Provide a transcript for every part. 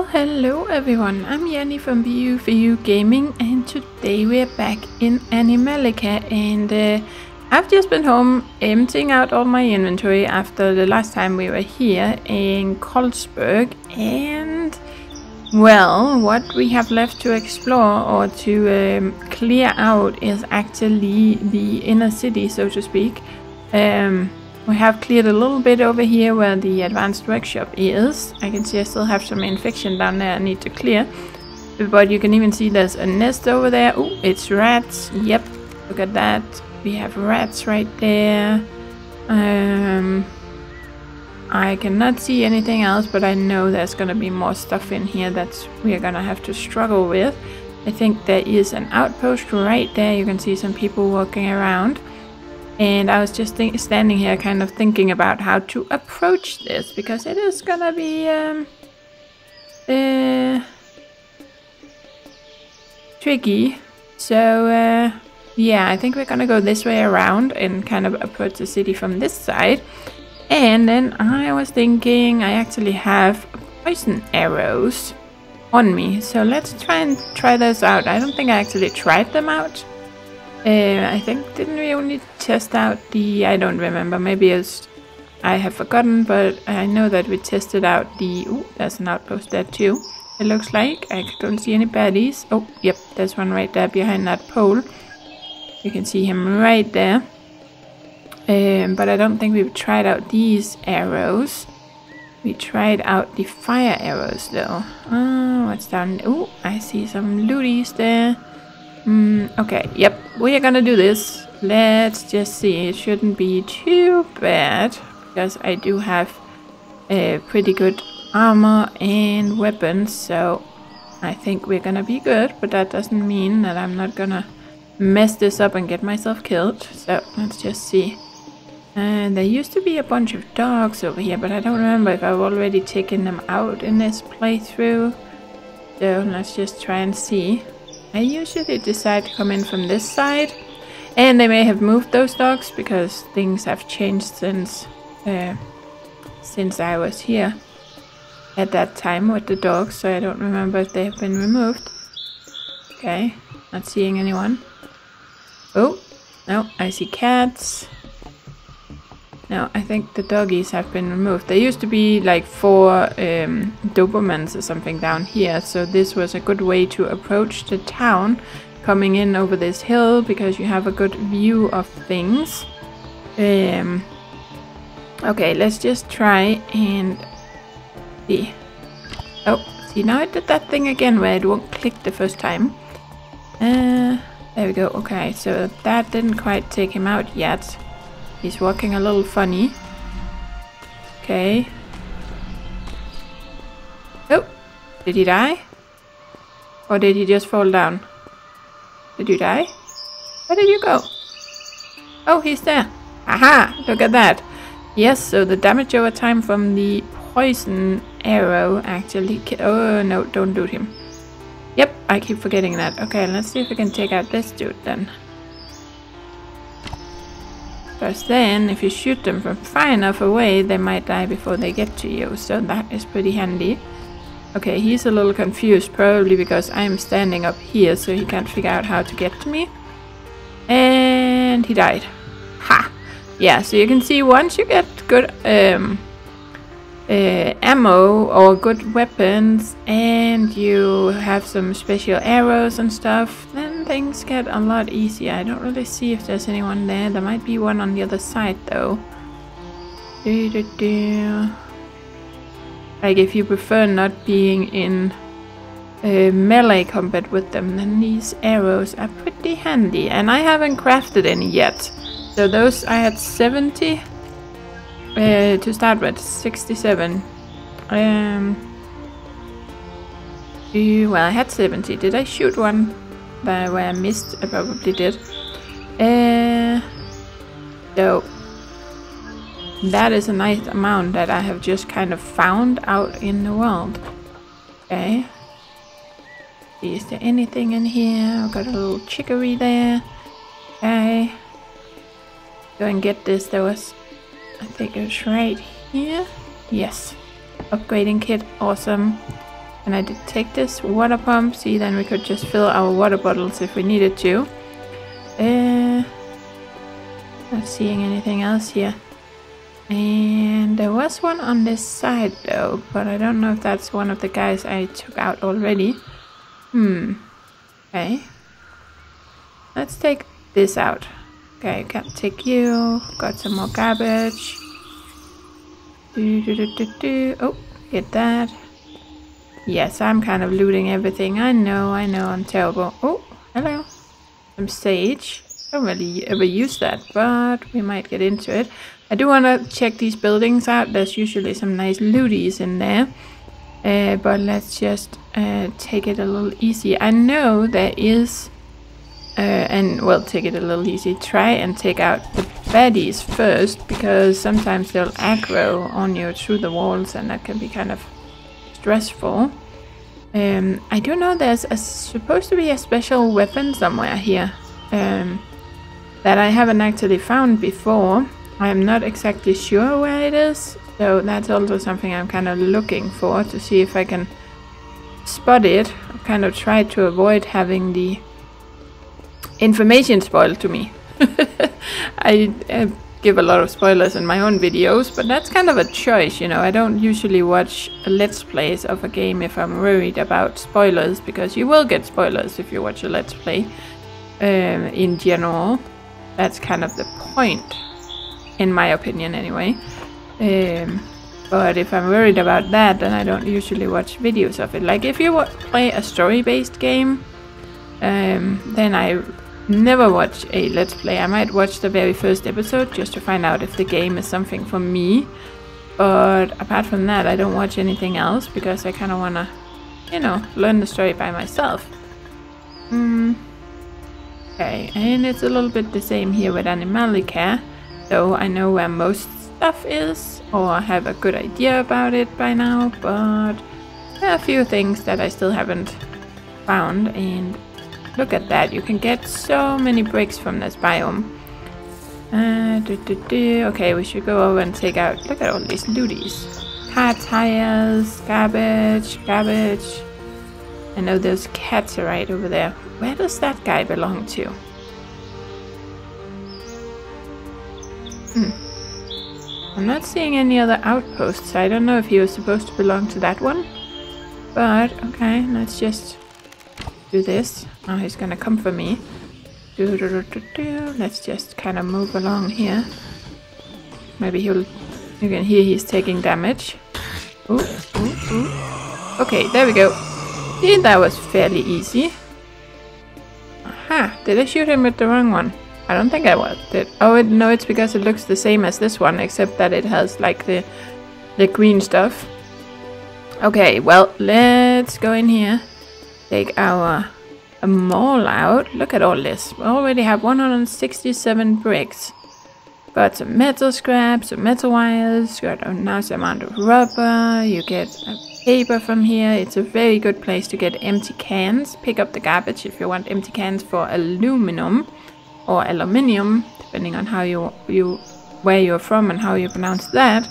Well, hello everyone, I'm Jenny from You Gaming and today we're back in Animallica and uh, I've just been home emptying out all my inventory after the last time we were here in Cultsberg and well, what we have left to explore or to um, clear out is actually the inner city, so to speak. Um, we have cleared a little bit over here where the advanced workshop is. I can see I still have some infection down there I need to clear. But you can even see there's a nest over there. Oh, it's rats. Yep, look at that. We have rats right there. Um, I cannot see anything else, but I know there's gonna be more stuff in here that we're gonna have to struggle with. I think there is an outpost right there. You can see some people walking around. And I was just standing here kind of thinking about how to approach this because it is gonna be um, uh, tricky. So uh, yeah, I think we're gonna go this way around and kind of approach the city from this side. And then I was thinking I actually have poison arrows on me. So let's try and try those out. I don't think I actually tried them out. Uh, I think, didn't we only test out the, I don't remember, maybe it's, I have forgotten, but I know that we tested out the, oh, there's an outpost there too. It looks like, I don't see any baddies. Oh, yep, there's one right there behind that pole. You can see him right there. Um, but I don't think we've tried out these arrows. We tried out the fire arrows though. Oh, what's down? Oh, I see some looties there. Mm, okay, yep, we are gonna do this. Let's just see. It shouldn't be too bad because I do have a pretty good armor and weapons, so I think we're gonna be good, but that doesn't mean that I'm not gonna mess this up and get myself killed. So let's just see. And there used to be a bunch of dogs over here, but I don't remember if I've already taken them out in this playthrough. So let's just try and see. I usually decide to come in from this side. And they may have moved those dogs because things have changed since uh, since I was here at that time with the dogs, so I don't remember if they have been removed. Okay, not seeing anyone. Oh, no, I see cats. No, I think the doggies have been removed. There used to be like four um, Dobermans or something down here, so this was a good way to approach the town coming in over this hill because you have a good view of things. Um, okay, let's just try and see. Oh, see now I did that thing again where it won't click the first time. Uh, there we go. Okay, so that didn't quite take him out yet. He's walking a little funny. Okay. Oh! Did he die? Or did he just fall down? Did you die? Where did you go? Oh, he's there. Aha! Look at that. Yes, so the damage over time from the poison arrow actually... Oh, no, don't do him. Yep, I keep forgetting that. Okay, let's see if we can take out this dude then. Because then, if you shoot them from far enough away, they might die before they get to you, so that is pretty handy. Okay, he's a little confused, probably because I'm standing up here, so he can't figure out how to get to me. And he died. Ha! Yeah, so you can see once you get good um, uh, ammo or good weapons and you have some special arrows and stuff, then things get a lot easier. I don't really see if there's anyone there. There might be one on the other side though. Do, do, do. Like if you prefer not being in uh, melee combat with them, then these arrows are pretty handy. And I haven't crafted any yet. So those I had 70 uh, to start with, 67. Um, well, I had 70. Did I shoot one by where I missed? I probably did. Eh, so, that is a nice amount that I have just kind of found out in the world. Okay. Is there anything in here? I've got a little chicory there. Okay. Go and get this. There was I think it was right here. Yes. Upgrading kit, awesome. And I did take this water pump. See, then we could just fill our water bottles if we needed to. Uh, not seeing anything else here. And there was one on this side though, but I don't know if that's one of the guys I took out already. Hmm. Okay. Let's take this out. Okay, can't take you. Got some more garbage. Do, do, do, do, do. Oh, get that. Yes, I'm kind of looting everything. I know, I know, I'm terrible. Oh, hello. Some sage. I don't really ever use that, but we might get into it. I do want to check these buildings out. There's usually some nice looties in there. Uh, but let's just uh, take it a little easy. I know there is, uh, and well, take it a little easy. Try and take out the baddies first, because sometimes they'll aggro on you through the walls, and that can be kind of stressful. Um, I do know there's a, supposed to be a special weapon somewhere here um, that I haven't actually found before. I am not exactly sure where it is, so that's also something I'm kind of looking for to see if I can spot it. I kind of try to avoid having the information spoiled to me. I uh, give a lot of spoilers in my own videos, but that's kind of a choice, you know. I don't usually watch let's plays of a game if I'm worried about spoilers, because you will get spoilers if you watch a let's play um, in general. That's kind of the point, in my opinion anyway. Um, but if I'm worried about that, then I don't usually watch videos of it. Like if you play a story-based game, um, then I never watch a let's play. I might watch the very first episode just to find out if the game is something for me. But apart from that, I don't watch anything else because I kind of want to, you know, learn the story by myself. Hmm. Okay, and it's a little bit the same here with Animallica, though I know where most stuff is, or have a good idea about it by now, but there are a few things that I still haven't found, and look at that, you can get so many bricks from this biome. Uh. Okay, we should go over and take out, look at all these looties. Car tires, garbage, garbage. I know those cats are right over there. Where does that guy belong to? Hmm. I'm not seeing any other outposts. I don't know if he was supposed to belong to that one. But, okay, let's just do this. Now he's gonna come for me. Let's just kind of move along here. Maybe he'll... You can hear he's taking damage. Ooh, ooh, ooh. Okay, there we go. See, that was fairly easy. Aha, did I shoot him with the wrong one? I don't think I was. Did. Oh, it, no, it's because it looks the same as this one, except that it has like the, the green stuff. Okay, well, let's go in here. Take our maul out. Look at all this. We already have 167 bricks. Got some metal scraps, some metal wires, got a nice amount of rubber, you get paper from here. It's a very good place to get empty cans. Pick up the garbage if you want empty cans for aluminum or aluminium, depending on how you you where you're from and how you pronounce that.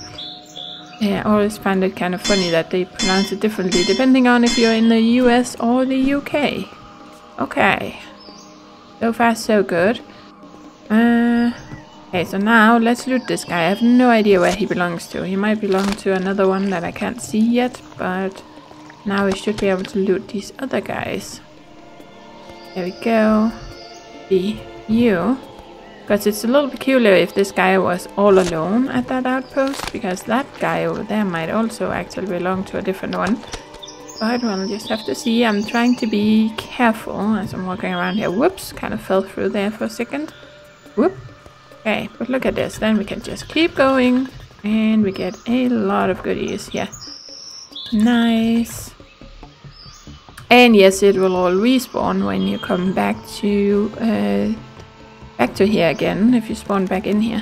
Yeah, I always find it kind of funny that they pronounce it differently depending on if you're in the US or the UK. Okay. So far so good. Uh, okay, so now let's loot this guy. I have no idea where he belongs to. He might belong to another one that I can't see yet, but now we should be able to loot these other guys. There we go. The you. Because it's a little peculiar if this guy was all alone at that outpost, because that guy over there might also actually belong to a different one. But we'll just have to see. I'm trying to be careful as I'm walking around here. Whoops, kind of fell through there for a second. Whoop. Okay, but look at this. Then we can just keep going. And we get a lot of goodies here. Nice. And yes, it will all respawn when you come back to uh, back to here again if you spawn back in here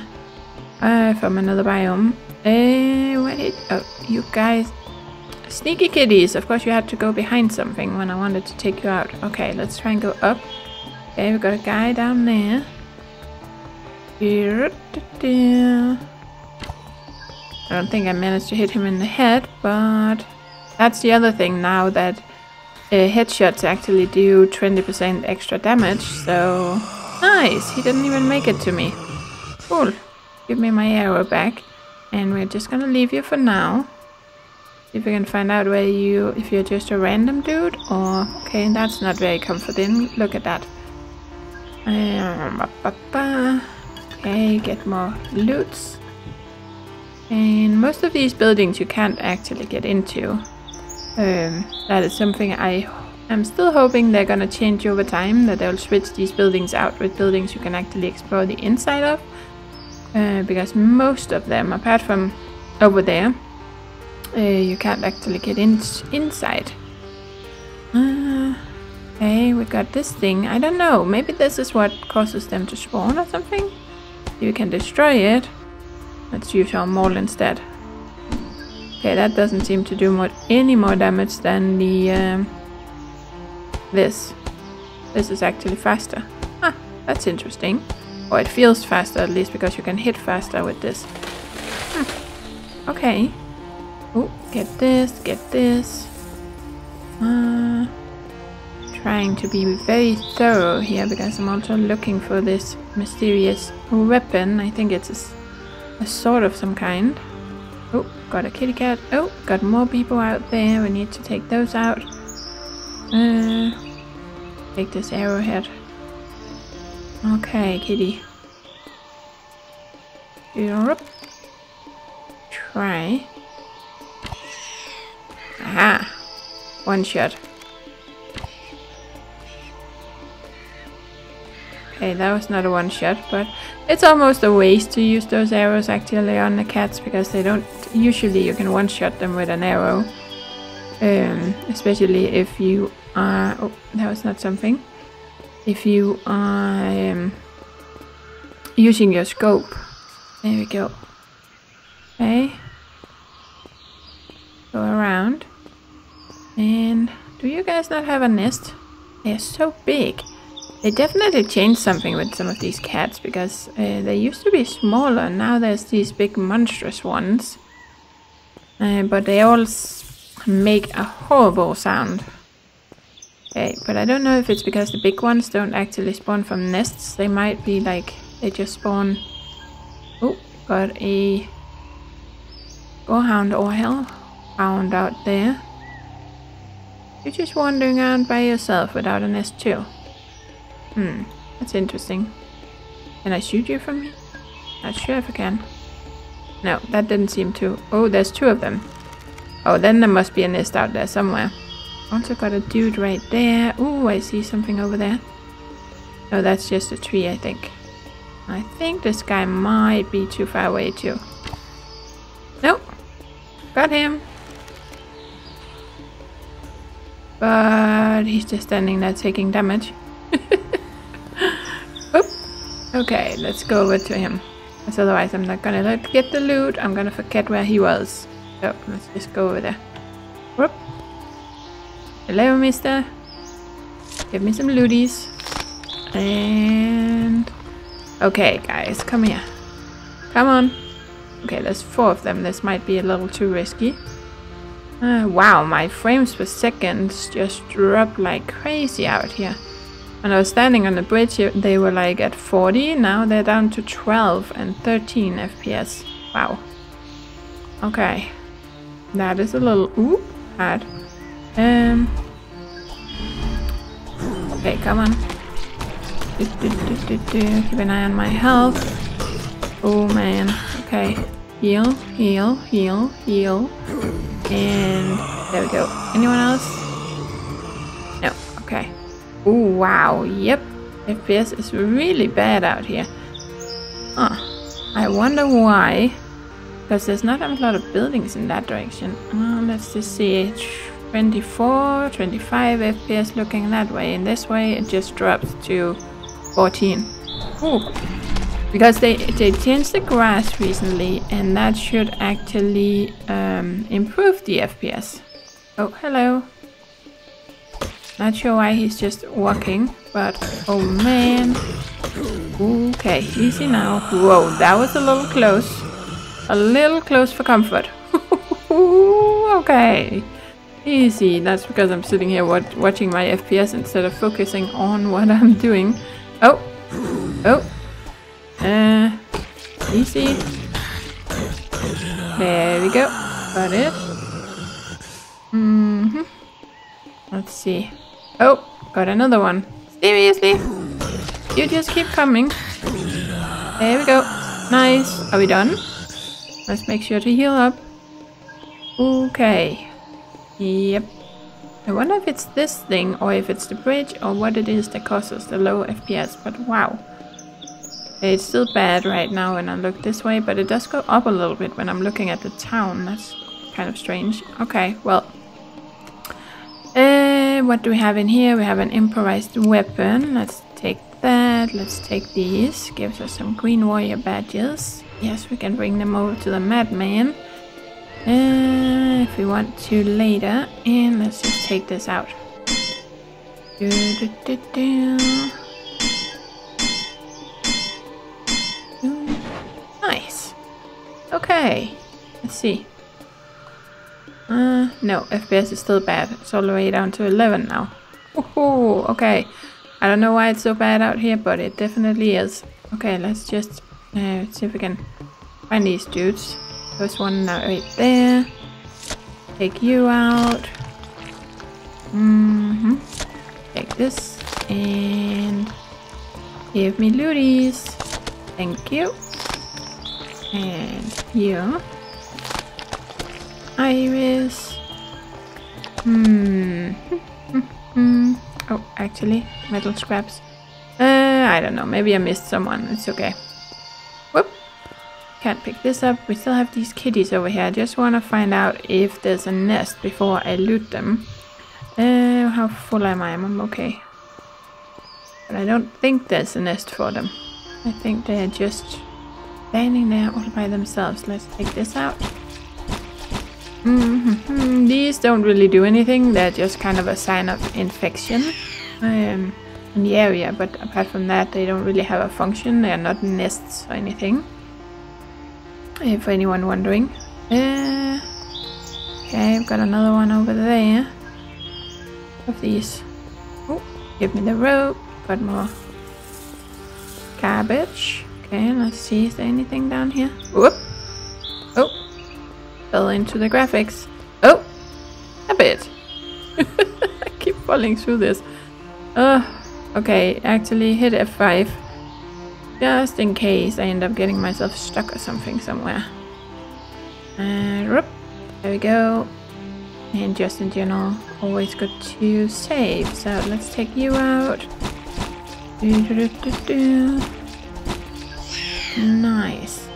uh, from another biome. Uh, wait, oh, you guys, sneaky kitties. Of course, you had to go behind something when I wanted to take you out. Okay, let's try and go up. Okay, we got a guy down there. I don't think I managed to hit him in the head, but That's the other thing now that uh, headshots actually do 20% extra damage, so nice, he didn't even make it to me. Cool, give me my arrow back, and we're just gonna leave you for now. See if we can find out where you, if you're just a random dude, or, okay, that's not very comforting, look at that. Um, okay, get more loots. And most of these buildings you can't actually get into. Um, that is something I am still hoping they're gonna change over time, that they'll switch these buildings out with buildings you can actually explore the inside of. Uh, because most of them, apart from over there, uh, you can't actually get in inside. Uh, okay, we got this thing. I don't know, maybe this is what causes them to spawn or something? You can destroy it. Let's use our maul instead. Okay, that doesn't seem to do more, any more damage than the um, this. This is actually faster. Ah, that's interesting. Or it feels faster at least because you can hit faster with this. Hmm. Okay. Oh, get this, get this. Uh, trying to be very thorough here because I'm also looking for this mysterious weapon. I think it's a a sword of some kind. Oh, got a kitty cat. Oh, got more people out there. We need to take those out. Uh, take this arrowhead. Okay, kitty. Europe. Try. Aha! One shot. Okay, that was not a one shot, but it's almost a waste to use those arrows actually on the cats because they don't usually you can one shot them with an arrow. Um, especially if you are oh that was not something. If you are um, using your scope. There we go. Okay. Go around. And do you guys not have a nest? They're so big. They definitely changed something with some of these cats because uh, they used to be smaller. Now there's these big monstrous ones. Uh, but they all make a horrible sound. Okay, but I don't know if it's because the big ones don't actually spawn from nests. They might be like, they just spawn... Oh, got a gorehound or hellhound out there. You're just wandering around by yourself without a nest too. Hmm, that's interesting. Can I shoot you from here? Not sure if I can. No, that didn't seem to. Oh, there's two of them. Oh, then there must be a nest out there somewhere. Also got a dude right there. Oh, I see something over there. Oh, that's just a tree, I think. I think this guy might be too far away too. Nope. Got him. But he's just standing there taking damage. Okay, let's go over to him. Because otherwise I'm not gonna get the loot. I'm gonna forget where he was. So let's just go over there. Whoop. Hello, mister. Give me some looties. And... Okay, guys, come here. Come on. Okay, there's four of them. This might be a little too risky. Uh, wow, my frames per second just drop like crazy out here. When I was standing on the bridge, they were like at 40. Now they're down to 12 and 13 FPS. Wow. Okay. That is a little... Ooh, bad. Um... Okay, come on. Do, do, do, Keep an eye on my health. Oh man. Okay. Heal, heal, heal, heal. And there we go. Anyone else? No. Okay. Oh, wow. Yep. FPS is really bad out here. Huh. I wonder why. Because there's not a lot of buildings in that direction. Uh, let's just see. 24, 25 FPS looking that way. And this way it just drops to 14. Ooh. Because they, they changed the grass recently and that should actually um, improve the FPS. Oh, hello. Not sure why he's just walking, but oh man. Okay, easy now. Whoa, that was a little close. A little close for comfort. okay. Easy. That's because I'm sitting here wat watching my FPS instead of focusing on what I'm doing. Oh. Oh. Uh. Easy. There we go. Got it. Mm hmm Let's see. Oh, got another one. Seriously? You just keep coming. There we go. Nice. Are we done? Let's make sure to heal up. Okay. Yep. I wonder if it's this thing or if it's the bridge or what it is that causes the low FPS, but wow. It's still bad right now when I look this way, but it does go up a little bit when I'm looking at the town. That's kind of strange. Okay, well. Uh, what do we have in here? We have an improvised weapon. Let's take that. Let's take these. Gives us some green warrior badges. Yes, we can bring them over to the madman. Uh, if we want to later. And let's just take this out. Nice. Okay. Let's see. Uh, no, FPS is still bad. It's all the way down to 11 now. Ooh, okay. I don't know why it's so bad out here, but it definitely is. Okay, let's just uh, see if we can find these dudes. There's one right there. Take you out. Mm hmm Take this and give me looties. Thank you. And you. Iris. Hmm. oh, actually, metal scraps. Uh, I don't know. Maybe I missed someone. It's okay. Whoop! Can't pick this up. We still have these kitties over here. I just want to find out if there's a nest before I loot them. Uh, how full am I? I'm okay. But I don't think there's a nest for them. I think they're just standing there all by themselves. Let's take this out. Mm -hmm. These don't really do anything. They're just kind of a sign of infection um, in the area. But apart from that, they don't really have a function. They're not nests or anything if anyone wondering. Uh, okay, I've got another one over there. Of these. Oh, give me the rope. Got more cabbage. Okay, let's see. Is there anything down here? Whoop. Fell into the graphics. Oh, a bit. I keep falling through this. Uh, okay, actually hit F5. Just in case I end up getting myself stuck or something somewhere. And uh, there we go. And just in general, always good to save. So let's take you out. Nice.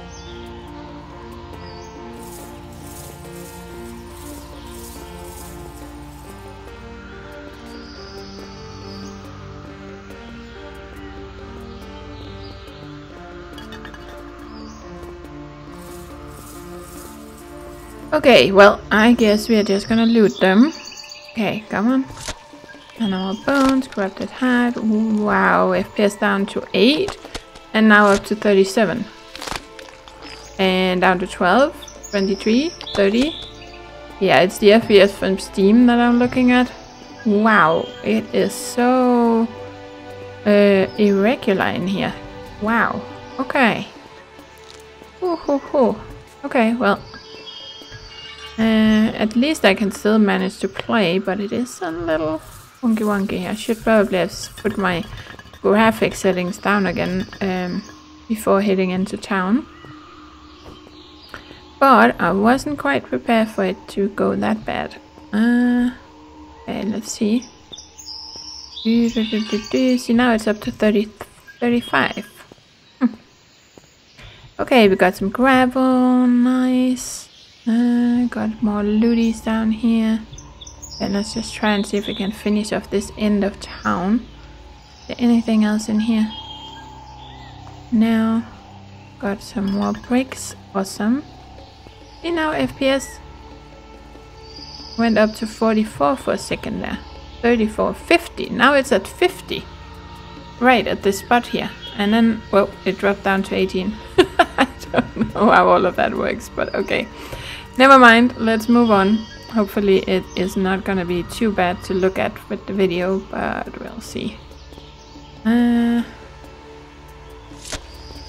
Okay, well, I guess we are just gonna loot them. Okay, come on. Our bones, grab that hat. Wow, FPS down to 8. And now up to 37. And down to 12, 23, 30. Yeah, it's the FPS from Steam that I'm looking at. Wow, it is so uh, irregular in here. Wow, okay. Ooh, hoo, hoo. Okay, well, uh, at least I can still manage to play, but it is a little wonky wonky. I should probably have put my graphic settings down again um, before heading into town. But I wasn't quite prepared for it to go that bad. Uh, okay, let's see. See, now it's up to 30, 35. Hmm. okay, we got some gravel. Nice. Uh, got more looties down here. And let's just try and see if we can finish off this end of town. Is there anything else in here? No. Got some more bricks. Awesome. See now FPS went up to 44 for a second there. 34, 50. Now it's at 50. Right at this spot here. And then, well, it dropped down to 18. I don't know how all of that works, but okay. Never mind, let's move on. Hopefully it is not gonna be too bad to look at with the video, but we'll see. Uh,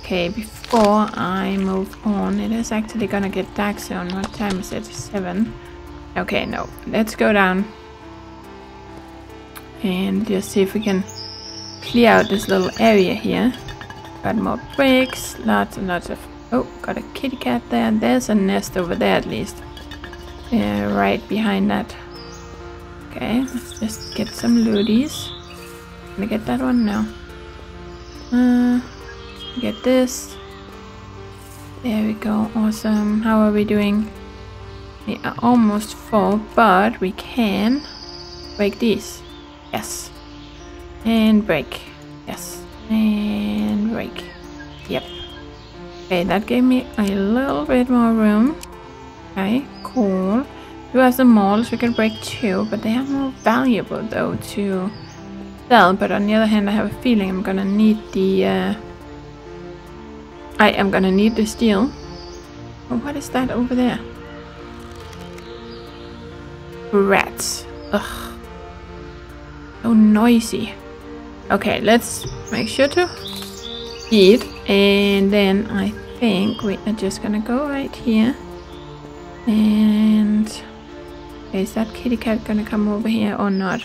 okay, before I move on, it is actually gonna get dark soon. What time is it? Seven. Okay, no. Let's go down. And just see if we can clear out this little area here. Got more bricks, lots and lots of... Oh, got a kitty cat there. There's a nest over there at least. Uh, right behind that. Okay, let's just get some looties. Can I get that one? No. Uh, get this. There we go. Awesome. How are we doing? We are almost full, but we can break these. Yes. And break. Yes. And break. Yep. Okay, that gave me a little bit more room. Okay, cool. We have some molds, we can break two, but they are more valuable though to sell. But on the other hand, I have a feeling I'm gonna need the... Uh, I am gonna need the steel. Oh, what is that over there? Rats. Ugh. So noisy. Okay, let's make sure to eat. And then I think we are just gonna go right here. And is that kitty cat gonna come over here or not?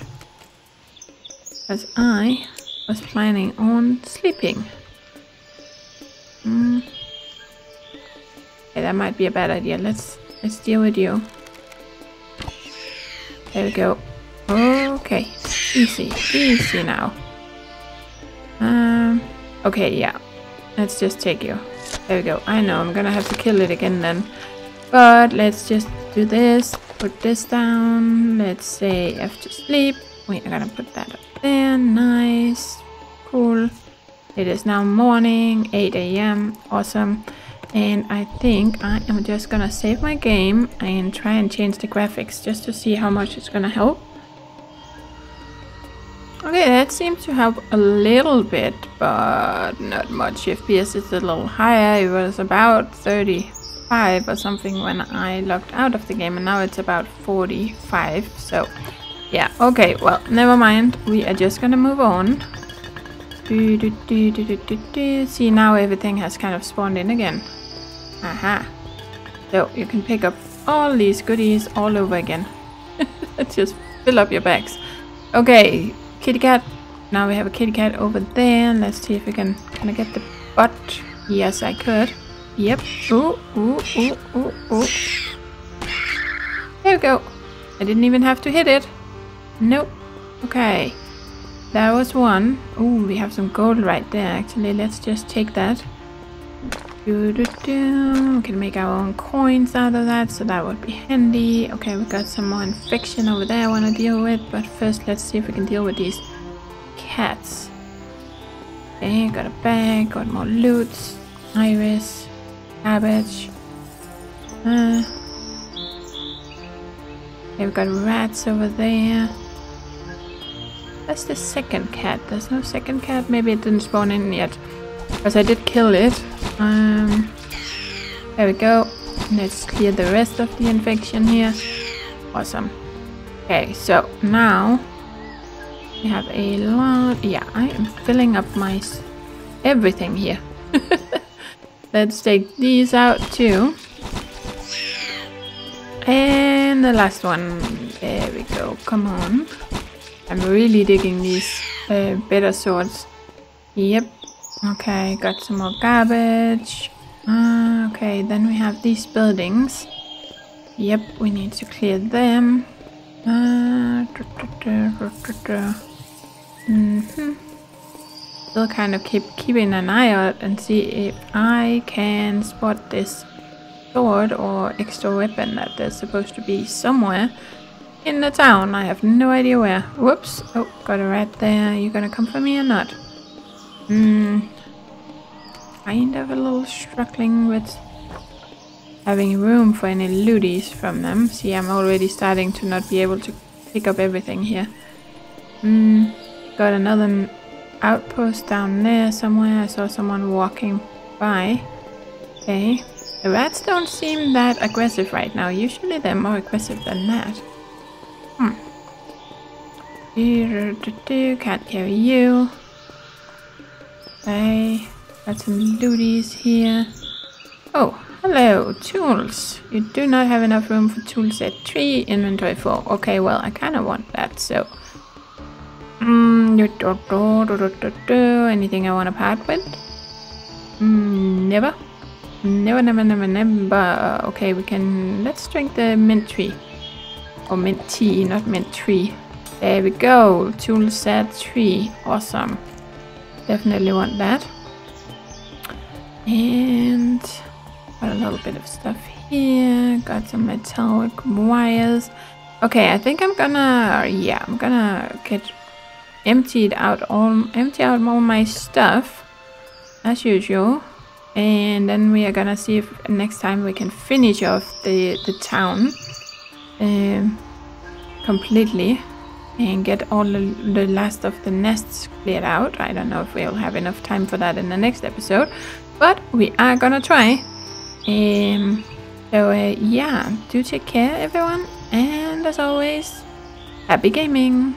Because I was planning on sleeping. Mm. That might be a bad idea. Let's let's deal with you. There we go. Okay, easy, easy now. Um, okay, yeah. Let's just take you. There we go. I know, I'm gonna have to kill it again then. But let's just do this. Put this down. Let's say after sleep. Wait, I'm gonna put that up there. Nice. Cool. It is now morning, 8 a.m. Awesome. And I think I am just gonna save my game and try and change the graphics just to see how much it's gonna help. Okay, that seems to help a little bit, but not much. FPS is a little higher. It was about 35 or something when I logged out of the game, and now it's about 45. So, yeah, okay, well, never mind. We are just gonna move on. See, now everything has kind of spawned in again. Aha. So, you can pick up all these goodies all over again. just fill up your bags. Okay, kitty cat. Now we have a kitty cat over there. Let's see if we can can I get the butt? Yes, I could. Yep. Ooh, ooh, ooh, ooh, ooh. There we go. I didn't even have to hit it. Nope. Okay. That was one. Ooh, we have some gold right there, actually. Let's just take that. We can make our own coins out of that, so that would be handy. Okay, we got some more infection over there I want to deal with, but first let's see if we can deal with these cats. Okay, got a bag, got more loot, iris, cabbage. Uh, okay, we've got rats over there. That's the second cat. There's no second cat. Maybe it didn't spawn in yet. Because I did kill it. Um, there we go. Let's clear the rest of the infection here. Awesome. Okay, so now we have a lot. Yeah, I am filling up my everything here. Let's take these out too. And the last one. There we go. Come on. I'm really digging these uh, better swords. Yep. Okay, got some more garbage. Uh, okay, then we have these buildings. Yep, we need to clear them. Uh, mm -hmm. Kind of keep keeping an eye out and see if I can spot this sword or extra weapon that there's supposed to be somewhere in the town. I have no idea where. Whoops. Oh, got a rat there. You gonna come for me or not? Hmm. Kind of a little struggling with having room for any looties from them. See, I'm already starting to not be able to pick up everything here. Hmm. Got another outpost down there somewhere. I saw someone walking by. Okay. The rats don't seem that aggressive right now. Usually they're more aggressive than that. Hmm. Can't carry you. Okay. Got some looties here. Oh, hello, tools. You do not have enough room for tools at 3, inventory 4. Okay, well, I kind of want that, so... Mm, anything I want to part with? Mm, never. Never, never, never, never. Okay, we can... Let's drink the mint tree. Or mint tea, not mint tree. There we go. Tool set 3. Awesome. Definitely want that. And got a little bit of stuff here. Got some metallic wires. Okay, I think I'm gonna, yeah, I'm gonna get emptied out all, empty out all my stuff as usual. And then we are gonna see if next time we can finish off the, the town um, completely and get all the, last of the nests cleared out. I don't know if we'll have enough time for that in the next episode, but we are gonna try. Um, so uh, yeah, do take care everyone, and as always, happy gaming!